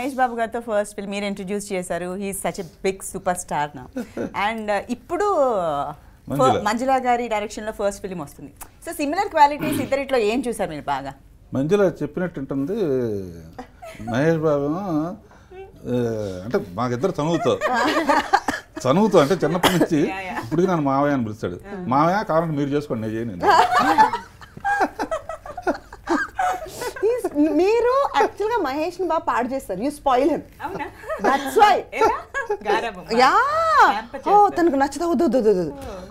మహేష్ బాబు గారితో first film మీరు introduce చేశారు. He such a big super star నా అండ్ ఇప్పుడు మంజుల. మంజులా గారి డైరెక్షన్లో ఫస్ట్ ఫిల్మ్ వస్తుంది. సో సిమిలర్ క్వాలిటీస్ ఇద్దరిట్లో ఏం చూసారు మీరు బాగా? మంజుల చెప్పినట్టు ఉంటుంది. మహేష్ బాబు అంటే మాకిద్దరు చనువుతో చనువుతో అంటే చిన్నప్పటి నుంచి. ఇప్పుడు నన్ను మావయ్య అని పిలుస్తాడు. మావయ్య కావాలంటే మీరు చేసుకోండి నేను చేయను He's- మీరు యాక్చువల్గా మహేష్ని బాగా పాడు చేస్తారు. యూ స్పాయిల్ హిమ్ అవునా? That's why. యా. ఓ. తనకు నచ్చదా. వద్దు.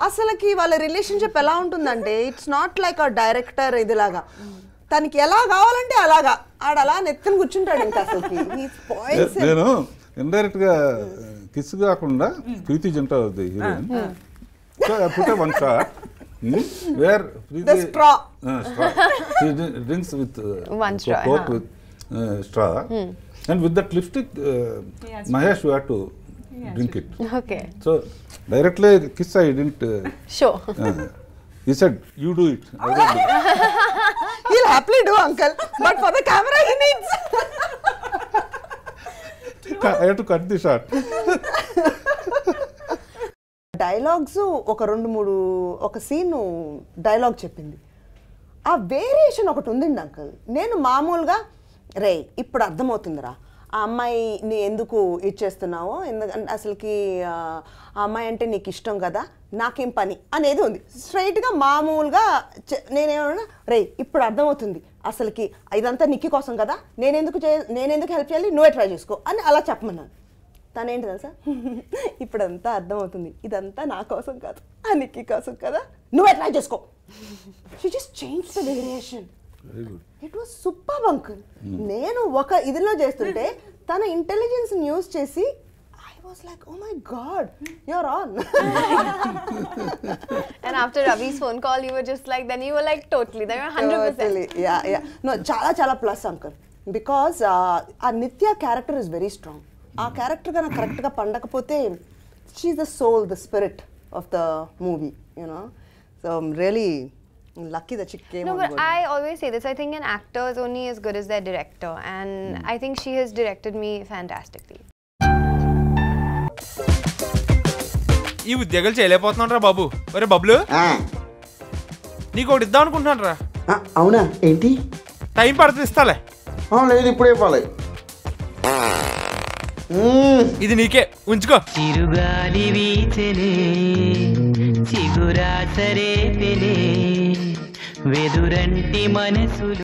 అసలుకి వాళ్ళ రిలేషన్షిప్ ఎలా ఉంటుందంటే it's not like a director ఇదిలాగా. తనకి ఎలా కావాలంటే అలాగా. ఆడ అలా నెత్తిని కూర్చుంటాడు ఇంకా him. నేను ఇండైరెక్ట్గా కిస్ కాకుండా ప్రీతి జంట హీరోయిన్ సో పుట్టే one shot where straw. Drinks with One straw, huh. With straw and with that lipstick has Mahesh you have to drink it Okay. So directly kiss I didn't Sure. He said you do it He'll happily do, uncle. But for the camera, he needs. I to cut the short dialogues ఒక రెండు మూడు ఒక scene dialogue చెప్పింది ఆ variation ఒకటి ఉందండి uncle నేను మామూలుగా రే ఇప్పుడు అర్థమవుతుందిరా. ఆ అమ్మాయిని ఎందుకు ఇచ్చేస్తున్నావో ఎందుకంటే అసలుకి ఆ అమ్మాయి అంటే నీకు ఇష్టం కదా? నాకేం పని? అనేది ఉంది. స్ట్రైట్గా మామూలుగా చె- నేనేమన్నా రే ఇప్పుడు అర్థమవుతుంది. అసలుకి ఇదంతా నిక్కి కోసం కదా? నేనెందుకు చే నేనెందుకు హెల్ప్ చేయాలి? నువ్వే ట్రై చేసుకో అని అలా చెప్పమన్నాను. తనేంటి తెలుసా? ఇప్పుడంతా అర్థమవుతుంది. ఇదంతా నా కోసం కాదు. ఆ నిక్కి కోసం కదా? నువ్వే ట్రై చేసుకో. She just change the variation it was super uncle నేను ఒక ఇదిలో చేస్తుంటే తన ఇంటెలిజెన్స్ న్యూస్ చేసి I was like oh my god you're on And after Ravi's phone call, you were just like, then you were like, totally, then you're 100%. Yeah yeah no చాలా చాలా plus uncle because ఆ Nithya character is very strong ఆ character కనుక కరెక్ట్గా పండకపోతే she the soul the spirit of the movie you know so really lucky the chick came No, but I always say this. I think an actor is only as good as their director, and I think she has directed me fantastically. ఈ ఉద్యోగాలు చేయలేకపోతున్నాను రా బాబు. ఒరే బబ్లు. నీకు ఒకటి ఇద్దాం అనుకుంటున్నాను రా అవునా? ఏంటి? టైం పడుతుంది ఇస్తాలే. ఆ, లేదు ఇప్పుడే ఇవ్వాలి. ఇది నీకే. ఉంచుకో. చిరుగాలి వీచెనే చిగురాసరే వెదురంటి మనసులు